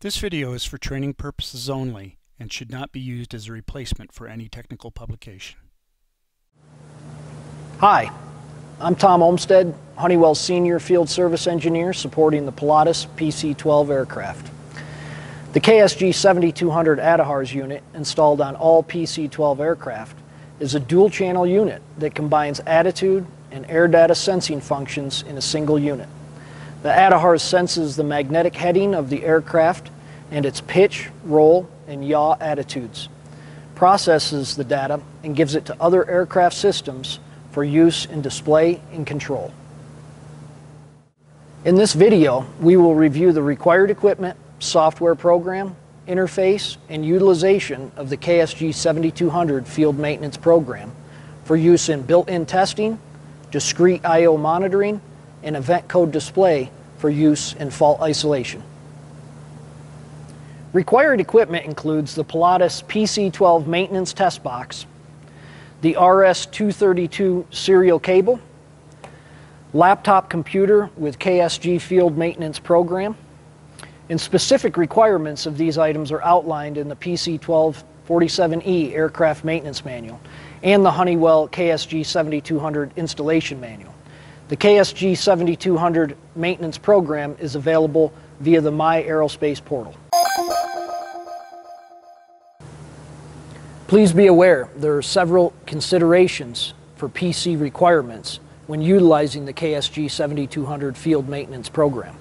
This video is for training purposes only and should not be used as a replacement for any technical publication. Hi, I'm Tom Olmsted, Honeywell Senior Field Service Engineer supporting the Pilatus PC-12 aircraft. The KSG 7200 ADAHRS unit installed on all PC-12 aircraft is a dual-channel unit that combines attitude and air data sensing functions in a single unit. The ADAHRS senses the magnetic heading of the aircraft and its pitch, roll, and yaw attitudes, processes the data, and gives it to other aircraft systems for use in display and control. In this video, we will review the required equipment, software program, interface, and utilization of the KSG 7200 field maintenance program for use in built-in testing, discrete I.O. monitoring, and event code display for use in fault isolation. Required equipment includes the Pilatus PC12 maintenance test box, the RS-232 serial cable, laptop computer with KSG field maintenance program, and specific requirements of these items are outlined in the PC12 47E aircraft maintenance manual and the Honeywell KSG 7200 installation manual. The KSG 7200 maintenance program is available via the My Aerospace portal. Please be aware there are several considerations for PC requirements when utilizing the KSG 7200 field maintenance program.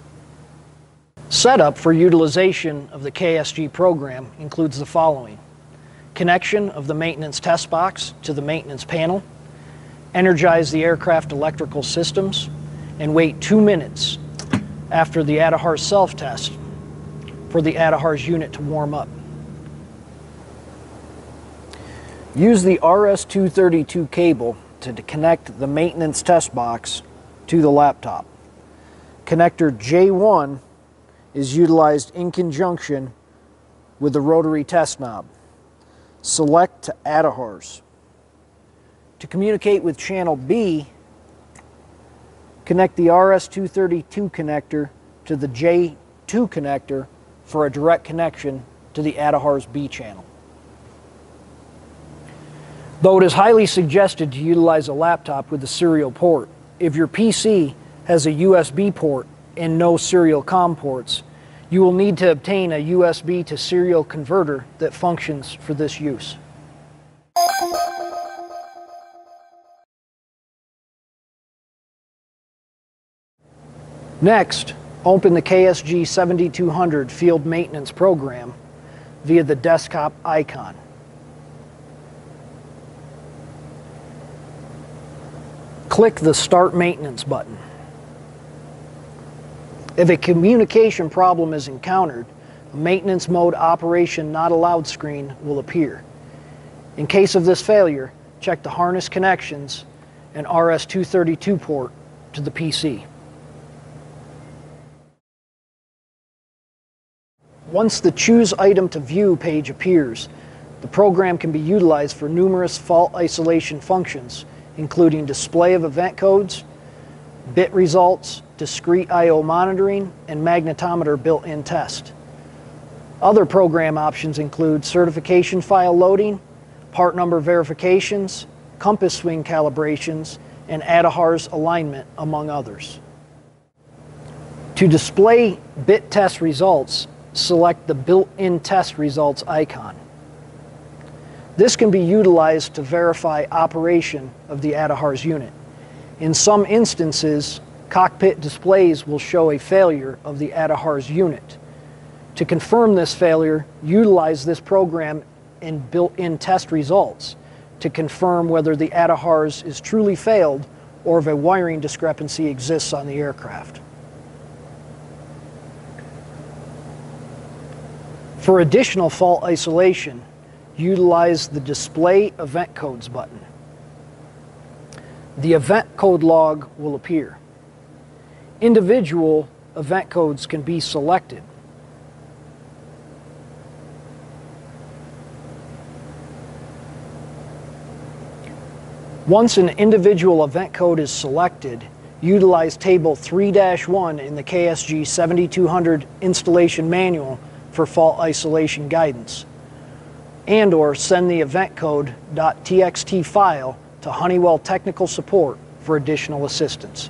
Setup for utilization of the KSG program includes the following. Connection of the maintenance test box to the maintenance panel, energize the aircraft electrical systems, and wait two minutes after the ADAHRS self-test for the ADAHRS unit to warm up. Use the RS-232 cable to connect the maintenance test box to the laptop. Connector J1 is utilized in conjunction with the rotary test knob. Select to ADAHRS. To communicate with channel B, connect the RS-232 connector to the J2 connector for a direct connection to the ADAHRS B channel. Though it is highly suggested to utilize a laptop with a serial port, if your PC has a USB port and no serial COM ports, you will need to obtain a USB to serial converter that functions for this use. Next, open the KSG 7200 field maintenance program via the desktop icon. Click the Start Maintenance button. If a communication problem is encountered, a maintenance mode operation not allowed screen will appear. In case of this failure, check the harness connections and RS-232 port to the PC. Once the Choose Item to View page appears, the program can be utilized for numerous fault isolation functions, including display of event codes, bit results, discrete I.O. monitoring, and magnetometer built-in test. Other program options include certification file loading, part number verifications, compass swing calibrations, and ADAHRS alignment, among others. To display bit test results, select the built-in test results icon. This can be utilized to verify operation of the ADAHRS unit. In some instances, cockpit displays will show a failure of the ADAHRS unit. To confirm this failure, utilize this program and built-in test results to confirm whether the ADAHRS is truly failed or if a wiring discrepancy exists on the aircraft. For additional fault isolation, utilize the Display Event Codes button. The event code log will appear. Individual event codes can be selected. Once an individual event code is selected, utilize Table 3-1 in the KSG 7200 installation manual for fault isolation guidance, and or send the event code.txt file to Honeywell Technical Support for additional assistance.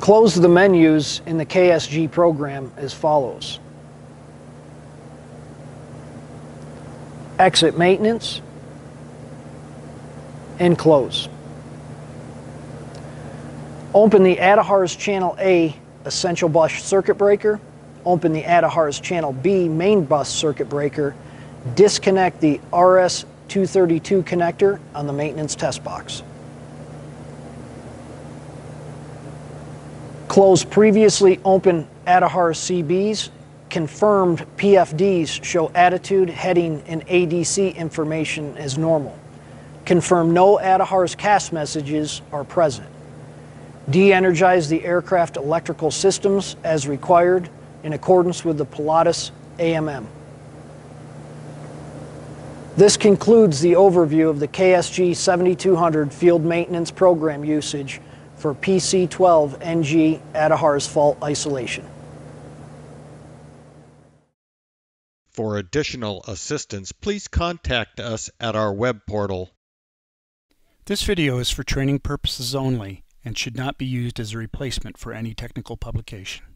Close the menus in the KSG program as follows. Exit maintenance and close. Open the ADAHRS Channel A Essential Bus Circuit Breaker. Open the ADAHRS Channel B Main Bus Circuit Breaker. Disconnect the RS-232 connector on the maintenance test box. Close previously open ADAHRS CBs. Confirmed PFDs show attitude, heading, and ADC information as normal. Confirm no ADAHRS CAS messages are present. De-energize the aircraft electrical systems as required in accordance with the Pilatus AMM. This concludes the overview of the KSG 7200 field maintenance program usage for PC-12 NG ADAHRS fault isolation. For additional assistance, please contact us at our web portal. This video is for training purposes only and should not be used as a replacement for any technical publication.